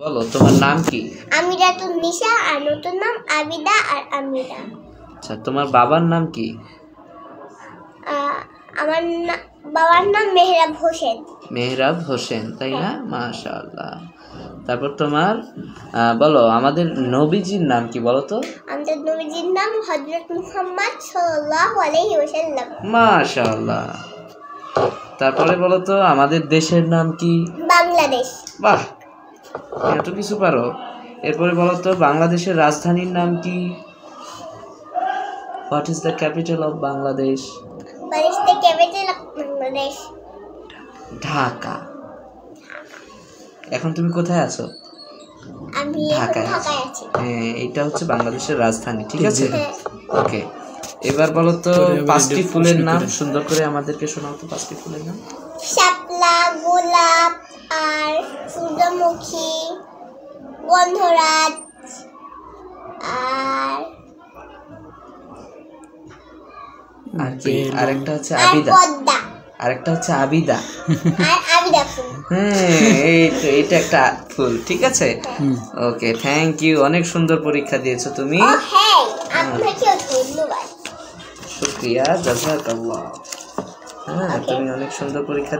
বলো তোমার নাম কি? আমিরা তো নিশা আর নতুন নাম আবিদা আর আমিরা। আচ্ছা তোমার বাবার নাম কি? আমার বাবার নাম মেহরাব হোসেন। মেহরাব হোসেন তাই না? মাশাআল্লাহ। তারপর তোমার বলো আমাদের নবীজির নাম কি বলো তো? আমাদের নবীজির নাম হজরত মুহাম্মদ সাল্লাল্লাহু আলাইহি ওয়াসাল্লাম। মাশাআল্লাহ। তারপরে বলো তো আমাদের দেশের নাম কি? বাংলাদেশ। বাহ এত কিছু পারো। এরপরে বলো তো বাংলাদেশের রাজধানীর নাম কি? What is the capital of Bangladesh Bangladesh capital of Bangladesh Dhaka. এখন তুমি কোথায় আছো? আমি ঢাকায় আছি। হ্যাঁ এটা হচ্ছে বাংলাদেশের রাজধানী ঠিক আছে? হ্যাঁ, ওকে এবার বলো তো পাঁচটি ফুলের নাম সুন্দর করে আমাদেরকে শোনাও তো পাঁচটি ফুলের নাম। শাপলা। সূর্যমুখী গন্ধরাজ আর আর কি? আরেকটা হচ্ছে আবিদা। আরেকটা হচ্ছে আবিদা। আর আবিদা ফুল। হ্যাঁ এই তো এটা একটা ফুল ঠিক আছে? ওকে থ্যাংক ইউ অনেক সুন্দর পরীক্ষা দিয়েছ তুমি। ও হ্যাঁ। শুক্রিয়া জাজাকাল্লাহ। হ্যাঁ তুমি অনেক সুন্দর পরীক্ষা